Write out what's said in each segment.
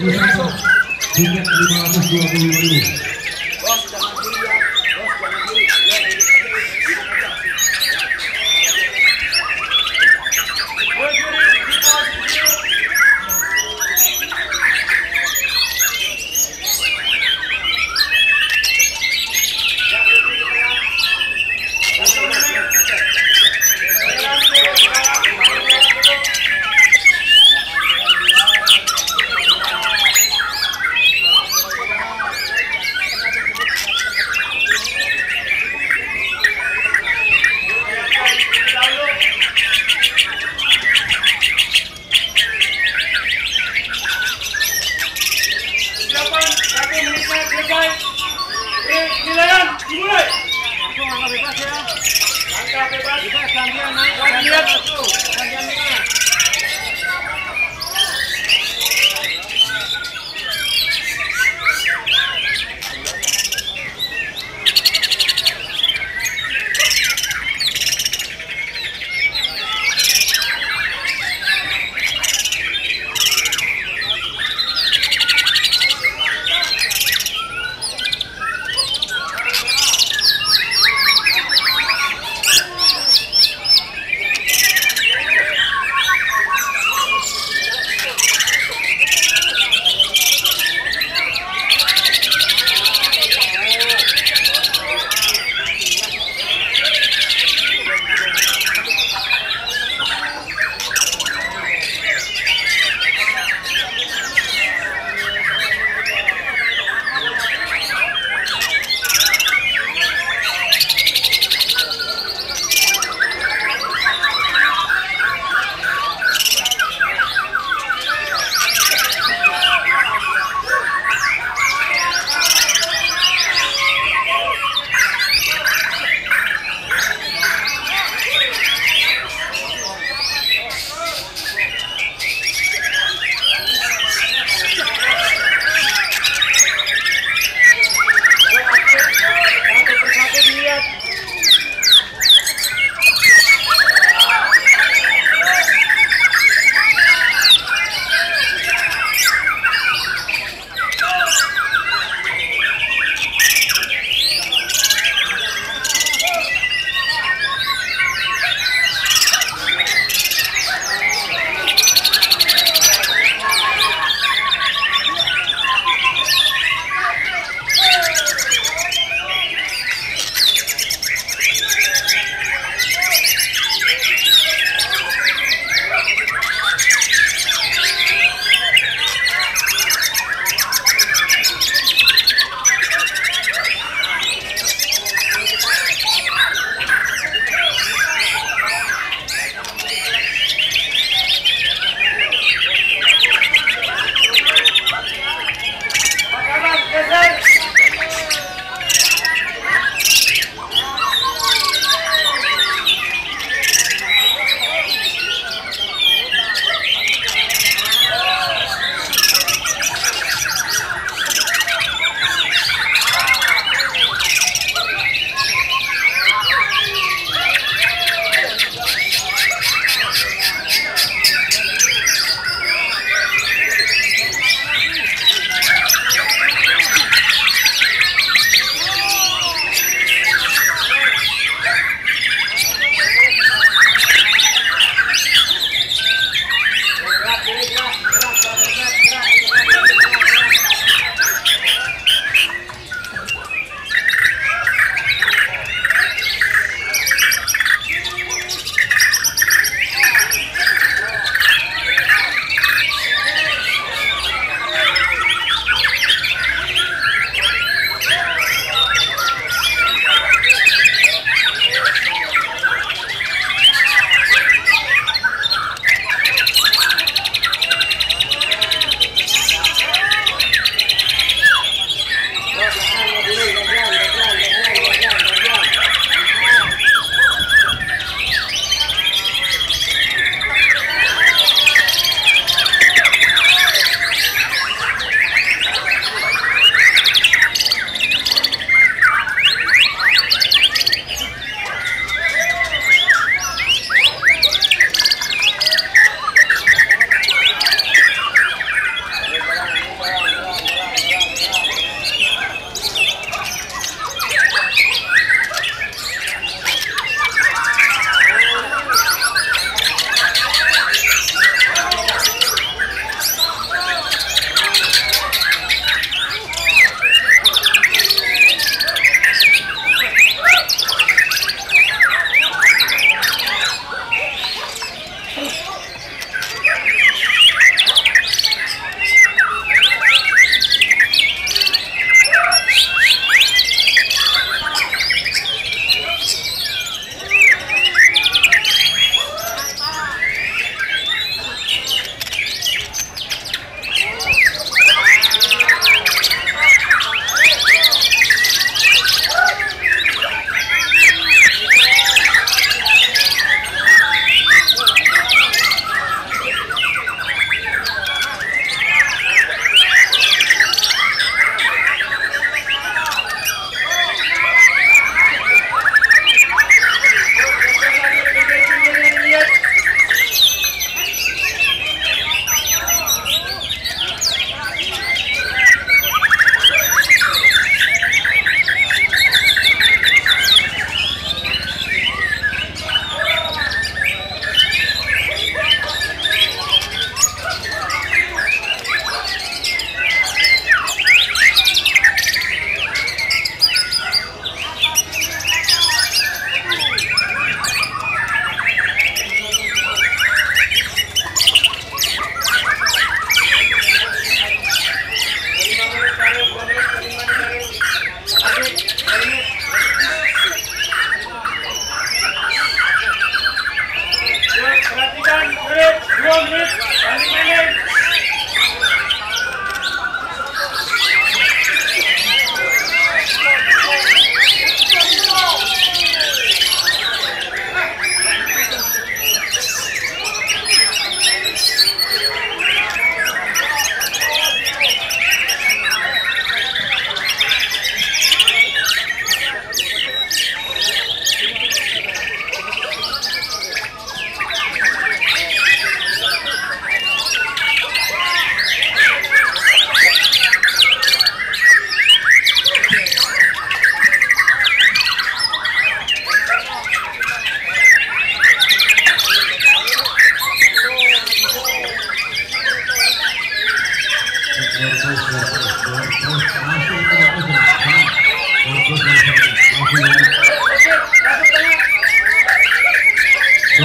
Nusantara tiket 525 ribu. Ini layan, dimulai. Langsung angka bebas ya. Langkah bebas. Bebas, gantian. Gantian. Gantian. Gantian.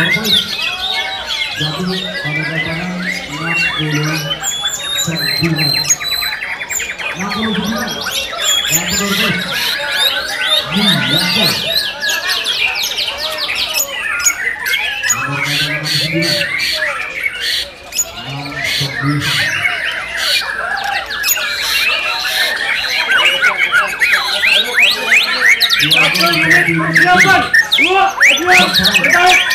Sebelah kanan 69 69 yang penerus Wiyanto nomor kanan 69 69 Silakan. Dua, dua, terbaik. termasuk juga diisi dari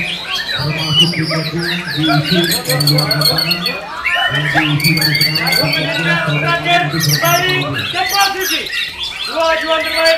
Congratulations, buddy. Congratulations. You are under my